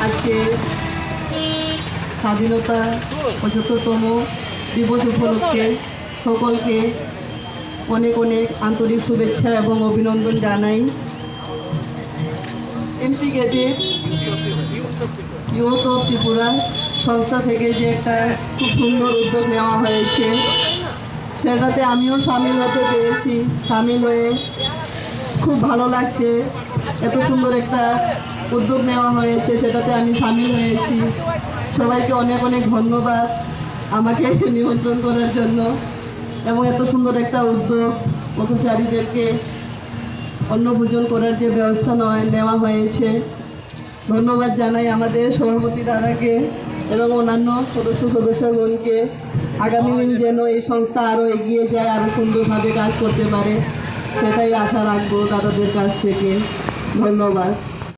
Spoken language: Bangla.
আজকে স্বাধীনতা পঁচাত্তরতম দিবস উপলক্ষে সকলকে অনেক অনেক আন্তরিক শুভেচ্ছা এবং অভিনন্দন জানাই। গেটে ইউথ অফ ত্রিপুরা সংস্থা থেকে যে একটা খুব সুন্দর উদ্যোগ নেওয়া হয়েছে, সেটাতে আমিও সামিল হতে পেরেছি, সামিল হয়ে খুব ভালো লাগছে, এত সুন্দর একটা উদ্যোগ নেওয়া হয়েছে, সেটাতে আমি সামিল হয়েছি। সবাইকে অনেক অনেক ধন্যবাদ আমাকে নিমন্ত্রণ করার জন্য, এবং এত সুন্দর একটা উদ্যোগ পথচারীদেরকে অন্নভোজন করার যে ব্যবস্থা নেওয়া হয়েছে। ধন্যবাদ জানাই আমাদের সভাপতি দাদাকে এবং অন্যান্য সদস্য সদস্যগণকে। আগামী দিন যেন এই সংস্থা আরও এগিয়ে যায় আরও সুন্দরভাবে কাজ করতে পারে, সেটাই আশা রাখব দাদাদের কাছ থেকে। ধন্যবাদ।